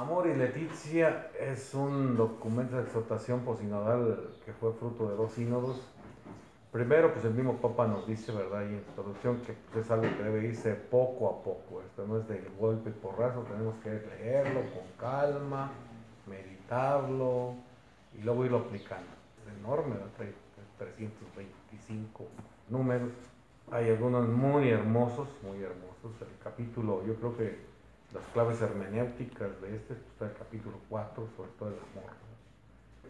Amor y Leticia es un documento de exhortación posinodal que fue fruto de dos sínodos. Primero, pues el mismo Papa nos dice, ¿verdad? Y en introducción que pues, es algo que debe irse poco a poco. Esto no es de golpe y porrazo, tenemos que leerlo con calma, meditarlo y luego irlo aplicando. Es enorme, ¿verdad? Trae 325 números. Hay algunos muy hermosos, muy hermosos. El capítulo, yo creo que las claves hermenéuticas de este, pues, está el capítulo 4, sobre todo el amor.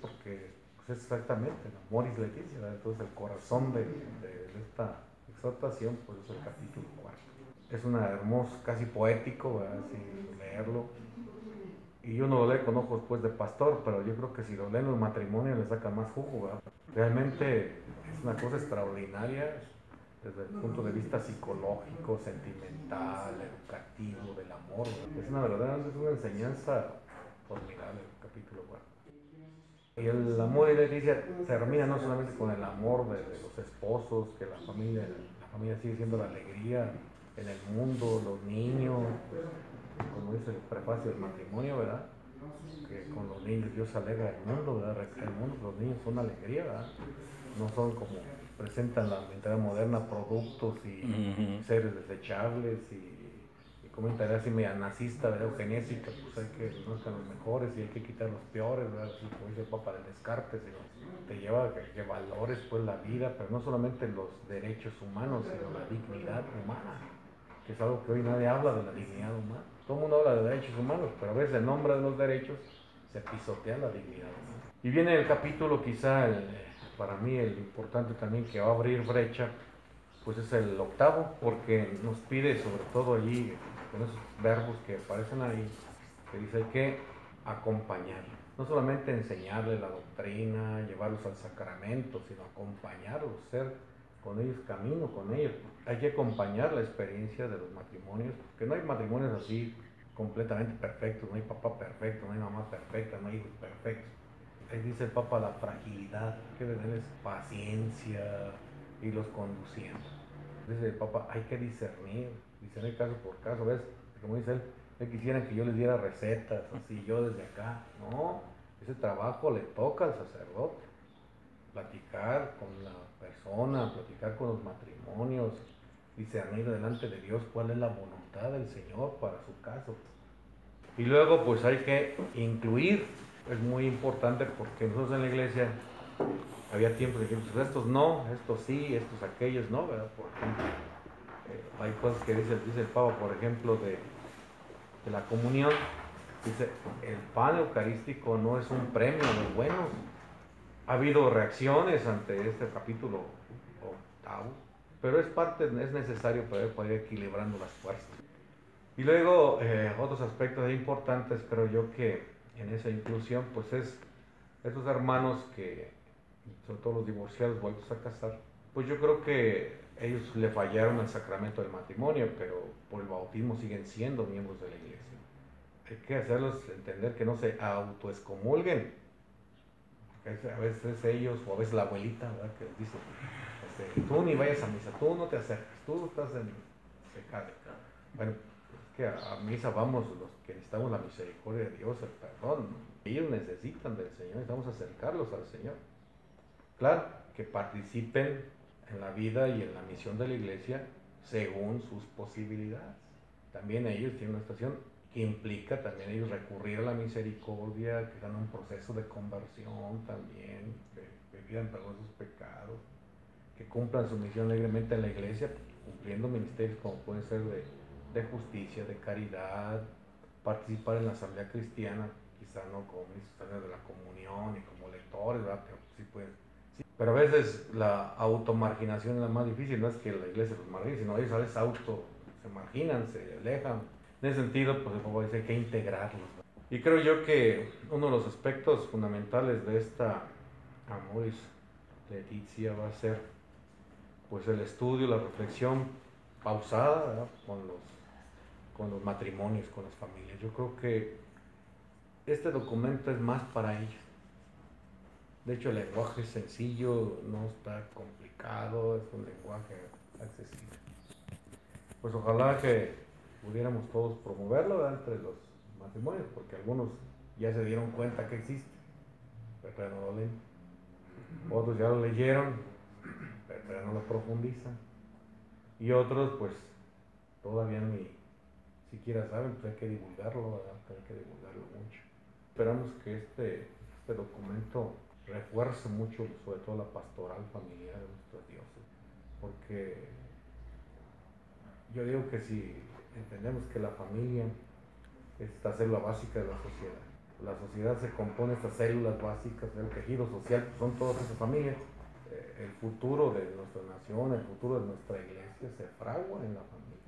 Porque pues, es exactamente el amor y Leticia, entonces el corazón de, esta exhortación pues es el capítulo 4. Es una hermosa, casi poético, Así, leerlo. Y uno lo lee con ojos pues de pastor, pero yo creo que si lo leen los matrimonios le saca más jugo. Realmente es una cosa extraordinaria, desde el punto de vista psicológico, sentimental, educativo, del amor. Es una verdadera, es una enseñanza formidable el capítulo 4. Y el amor y la iglesia termina no solamente con el amor de, los esposos, que la familia, la familia sigue siendo la alegría en el mundo, los niños, como dice el prefacio del matrimonio, ¿verdad? Que con los niños Dios alegra el mundo, ¿verdad? El mundo, los niños son alegría, ¿verdad? No son como presentan la mentalidad moderna productos y seres desechables y, y como mentalidad así media nazista, ¿verdad? eugenésica, pues hay que buscar los mejores y hay que quitar los peores, ¿verdad? Así como dice el Papa del Descartes, te lleva a que, valores pues la vida, pero no solamente los derechos humanos, sino la dignidad humana, que es algo que hoy nadie habla de la dignidad humana. Todo el mundo habla de derechos humanos, pero a veces en nombre de los derechos se pisotea la dignidad humana. Y viene el capítulo quizá el, para mí el importante también que va a abrir brecha, pues es el octavo, porque nos pide sobre todo allí, con esos verbos que aparecen ahí, que dice hay que acompañar, no solamente enseñarle la doctrina, llevarlos al sacramento, sino acompañarlos, ser con ellos camino con ellos. Hay que acompañar la experiencia de los matrimonios, porque no hay matrimonios así completamente perfectos, no hay papá perfecto, no hay mamá perfecta, no hay hijos perfectos ahí dice el Papa la fragilidad, que tener paciencia, y los conduciendo. Dice el Papa, hay que discernir, discernir caso por caso, ¿ves? Como dice él, él quisieran que yo les diera recetas, así yo desde acá. No, ese trabajo le toca al sacerdote. Platicar con la persona, platicar con los matrimonios, discernir delante de Dios cuál es la voluntad del Señor para su caso. Y luego pues hay que incluir es muy importante porque nosotros en la iglesia había tiempos de que pues, estos no, estos sí, estos aquellos no, ¿verdad? Por ejemplo, eh, hay cosas que dice, dice el Papa, por ejemplo, de, de la comunión, dice, el pan eucarístico no es un premio los buenos. Ha habido reacciones ante este capítulo octavo, pero es parte, es necesario para ir equilibrando las fuerzas. Y luego, eh, otros aspectos importantes, creo yo que en esa inclusión, pues es esos hermanos que, sobre todo los divorciados vueltos a casar, pues yo creo que ellos le fallaron al sacramento del matrimonio, pero por el bautismo siguen siendo miembros de la iglesia. Hay que hacerlos entender que no se autoescomulguen. A veces ellos, o a veces la abuelita, ¿verdad? que les dice, este, tú ni vayas a misa, tú no te acerques, tú estás en pecado. Bueno, a, misa vamos los que necesitamos la misericordia de Dios, el perdón. Ellos necesitan del Señor, necesitamos acercarlos al Señor. Claro, que participen en la vida y en la misión de la iglesia según sus posibilidades. También ellos tienen una situación que implica también ellos recurrir a la misericordia, que están en un proceso de conversión también, que, pidan perdón sus pecados, que cumplan su misión alegremente en la iglesia, cumpliendo ministerios como pueden ser de de justicia, de caridad, participar en la asamblea cristiana, quizá no como ministros de la comunión y como lectores, ¿verdad? Pero sí pueden. Pero a veces la automarginación es la más difícil, no es que la iglesia los margine, sino ellos a veces auto se marginan, se alejan. En ese sentido, pues el Papa dice que integrarlos. Y creo yo que uno de los aspectos fundamentales de esta Amoris Leticia va a ser pues el estudio, la reflexión pausada con los con los matrimonios, con las familias. Yo creo que este documento es más para ellos. De hecho, el lenguaje es sencillo, no está complicado, es un lenguaje accesible. Pues ojalá que pudiéramos todos promoverlo entre los matrimonios, porque algunos ya se dieron cuenta que existe, pero no lo leen. Otros ya lo leyeron, pero no lo profundizan. Y otros, pues, todavía ni siquiera saben, pues hay que divulgarlo, hay que divulgarlo mucho. Esperamos que este, este documento refuerce mucho, sobre todo la pastoral familiar de nuestros dioses, porque yo digo que si entendemos que la familia es esta célula básica de la sociedad, la sociedad se compone de estas células básicas, el tejido social, son todas esas familias. Eh, el futuro de nuestra nación, el futuro de nuestra iglesia se fragua en la familia.